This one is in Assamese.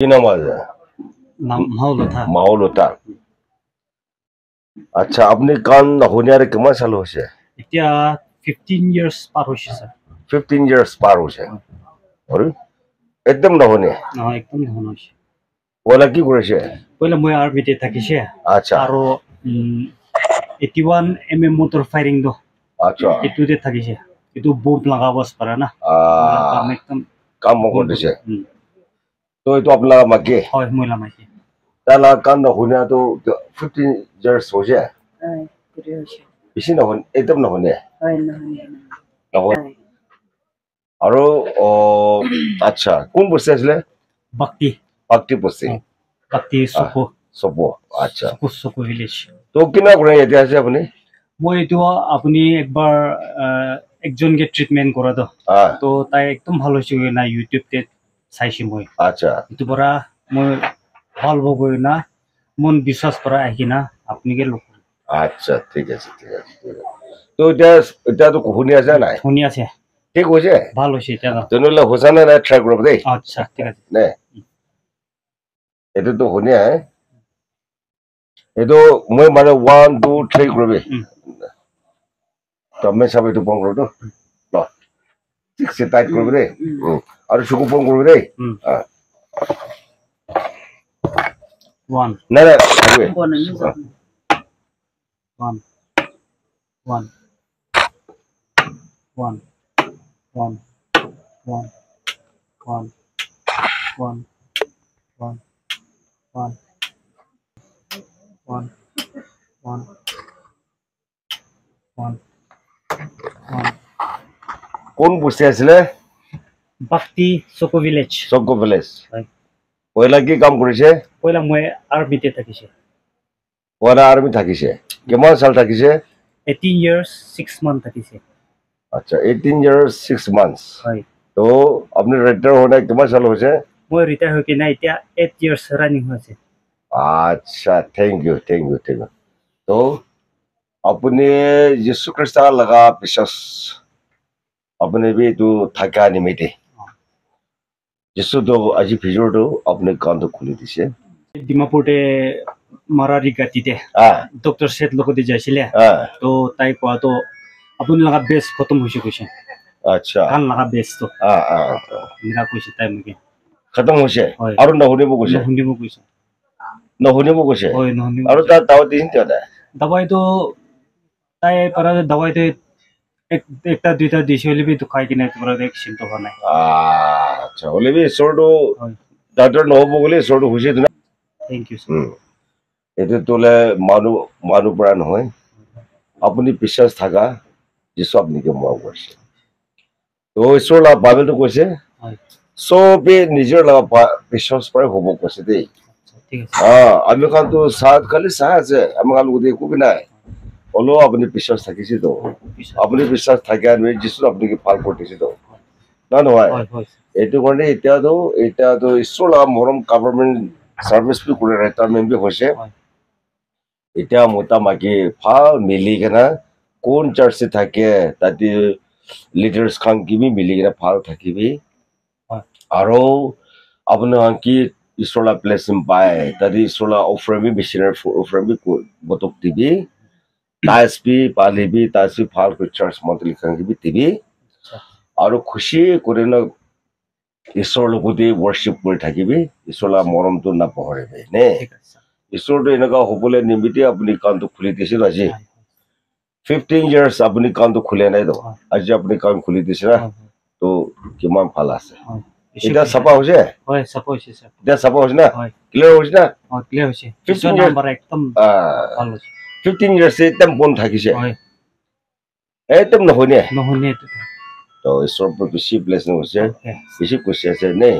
কি নাম আছে মাউলতা আচ্ছা আপুনি কাণ শুনিয়াৰে কিমান চালু হৈছে? এতিয়া ফিফটিন ইয়াৰ্ছ পাৰ হৈছে ছাৰ ফিফটিন ইয়াৰ্ছ পাৰ হৈছে। আৰু একদম নহয় একদম নহয় হৈছে। পইলা কি কৰিছে? পहिले মই আৰ্মিতে থাকিছে। আচ্ছা। আৰু eighty one M M mortar firing the আচ্ছা। এইটোতে থাকিছে। এইটো বোম লগাব পাৰে না। একদম কাম কৰি তো এইটো আপোনাৰ মাকে হয় মহিলা মাকে তালা কান্দ শুনাটো ফিফটিন ইয়াৰ্ছ হৈছে বেছি নহয় একদম নহনে নহয় আৰু আচ্ছা কোন বস্তি আছিলে বাক্তি বাক্তি বস্তি বাক্তি চপু চপু আচ্ছা চকু চকু ভিলেজ তো কিনা কৰে এতিয়া আছে আপুনি মই এইটো আপুনি একবাৰ একজনকে ট্ৰিটমেণ্ট কৰাটো তো তাই একদম ভাল হৈছে না ইউটিউব টেট চাইছোঁ মই। আচ্ছা। এইটো পৰা মই ভাল হ'ব না মন বিশ্বাস পৰা আহি না কৰিব। আচ্ছা ঠিক আছে ঠিক আছে ঠিক আছে। তো এতিয়া এতিয়াতো শুনি আছে নাই? শুনি আছে। ঠিক হৈছে? ভাল হৈছে এতিয়া ন? তেনেহ'লে হৈছে নে নাই ট্ৰাই কৰিব দেই? আচ্ছা ঠিক আছে। নে? এইটোতো শুনিয়া এইটো মই মানে ওৱান টু থ্ৰী কৰিবি উম। তমে চাব এইটো বন্ধ কৰোঁ সিক্সটি টাইট করবি রে আর সুকুপন করবি রে না না থাকবে one one one one কোন বস্তু আছিলে বাক্তি চকু ভিলেজ চকু ভিলেজ। পইলা কি কাম কৰিছে পহিলা মই আৰ্মিতে থাকিছে পইলা আৰ্মি থাকিছে কিমান চাল থাকিছে এইটিন ইয়াৰ্ছ ছিক্স মান্থ থাকিছে আচ্ছা এইটিন ইয়াৰ্ছ ছিক্স মান্থছ হয় তো আপুনি ৰিটায়াৰ হোৱা নাই কিমান চাল হৈছে মই ৰিটায়াৰ হৈ কিনে এতিয়া এইট ইয়াৰ্ছ ৰানিং হৈছে আচ্ছা thank you thank you thank you তো আপুনি যীশু খ্ৰীষ্ট লগা বিশ্বাস अपने भी तो थका नहीं मिटे जिससे तो अजी फिजोर तो अपने कान तो खुले दिसे दिमापुटे मरारी करती थे डॉक्टर सेठ लोगों दे जाए चले तो ताई को तो अपने लगा बेस खत्म हुई कुछ अच्छा कान लगा बेस तो मेरा कुछ ताई मुझे खत्म हुई है और न होने बुक है न होने बुक है न होने बुक है और ता दवाई दीजिए क्या दवाई तो ताई पर दवाई तो একটা দুইটা দিছে হ'লে বি খাই কিনে তোমাৰ এক চিন্তা হোৱা নাই। আহ, আচ্ছা হ'লে বি ঈশ্বৰটো হয়। ডাক্তৰ নহ'ব বুলি ঈশ্বৰটো হৈছে থেংক ইউ। এইটো তোলে মানুহ মানুহ পৰা নহয়। আপুনি বিশ্বাস থাকা যিছো আপুনিকে মৰম কৰিছে। তো ঈশ্বৰ লগা বাইবেলটো কৈছে হয়। চবে নিজৰ লগা বিশ্বাস পৰাই হ'ব কৈছে দেই। আহ আমি কাৰণতো চাহ খালি চাহ আছে। আমাৰ কাৰণ গোটেই একো নাই। হ'লেও আপুনি বিশ্বাস থাকিছে তো। পিছত আপুনি বিশ্বাস থাকে আৰু যিছো আপুনিকে ভাল কৰি দিছে তো। না নহয়। হয় হয়। এইটো কাৰণে এতিয়াতো এতিয়াতো লগা মৰম গভৰ্ণমেণ্ট চাৰ্ভিচ বি কৰি ৰিটায়াৰমেণ্ট বি হৈছে এতিয়া মতা মাইকী ভাল মিলি কেনে কোন চাৰ্চে থাকে তাতে লিডাৰ্ছ খান কিবি মিলি কেনে ভাল থাকিবি। আৰু আপোনাৰ কি ঈশ্বৰৰ ব্লেছিং পায় তাতে ঈশ্বৰৰ অফাৰ বি মিছনাৰী অফাৰ বি বটক দিবি। ডাইএসপি পালিবি তাইসপি ফাল পিকচাৰ্ছ মন্থলি কাংকিবি দিবি আৰু খুচি কৰি ন লগতে ৱৰ্কশ্বিপ কৰি থাকিবি ঈশ্বৰৰ মৰমটো নাপহৰিবি নে ঈশ্বৰটো এনেকুৱা হ'বলৈ নিমিতে আপুনি কামটো খুলি দিছিল আজি ফিফটিন ইয়াৰ্ছ আপুনি খুলে নাই তো আজি আপুনি কাম খুলি দিছে না তো কিমান ভাল আছে এতিয়া চাফা হৈছে হৈছে না ক্লিয়াৰ হৈছে ফিফটিন ইয়াৰ্ছে একদম বন্ধ থাকিছে। একদম নহয়নে? নহয় ত ঈশ্বৰৰ বেছি ব্লেছিং হৈছে। বেছি কৈছে আছে নে?